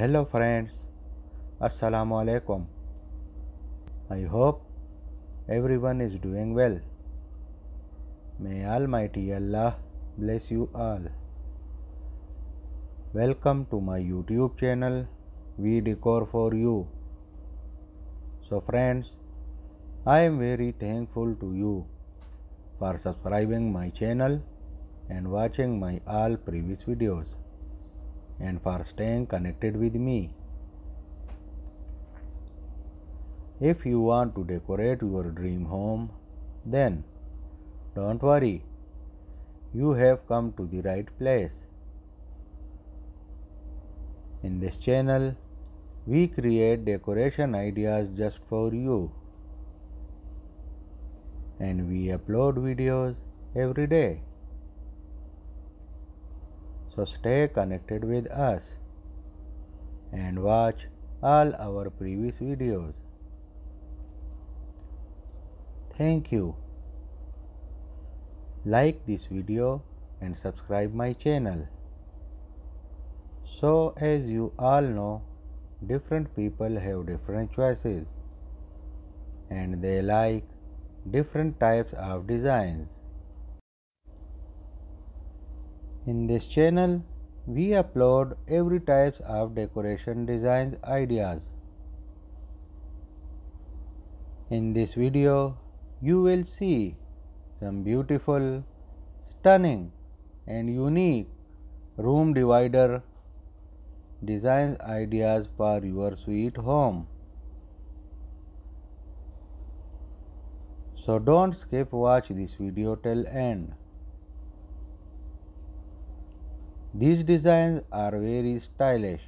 Hello friends, Assalamu alaikum. I hope everyone is doing well. May Almighty Allah bless you all. Welcome to my YouTube channel We Decor for You. So friends, I am very thankful to you for subscribing my channel and watching my all previous videos and for staying connected with me. If you want to decorate your dream home, then don't worry, you have come to the right place. In this channel, we create decoration ideas just for you and we upload videos every day. So stay connected with us and watch all our previous videos. Thank you. Like this video and subscribe my channel. So as you all know, different people have different choices and they like different types of designs. In this channel, we upload every types of decoration designs ideas. In this video, you will see some beautiful, stunning and unique room divider design ideas for your sweet home. So don't skip watch this video till end. These designs are very stylish.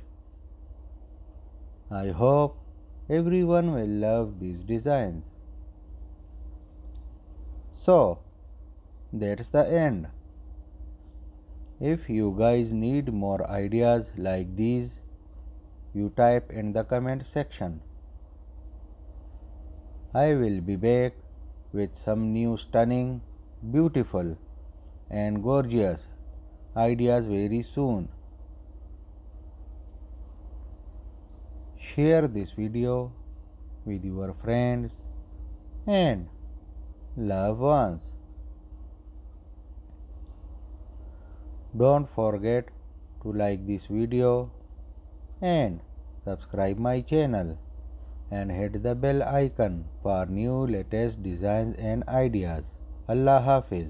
I hope everyone will love these designs. So, that's the end. If you guys need more ideas like these, you type in the comment section. I will be back with some new stunning, beautiful and gorgeous ideas very soon. Share this video with your friends and loved ones. Don't forget to like this video and subscribe my channel and hit the bell icon for new latest designs and ideas. Allah Hafiz.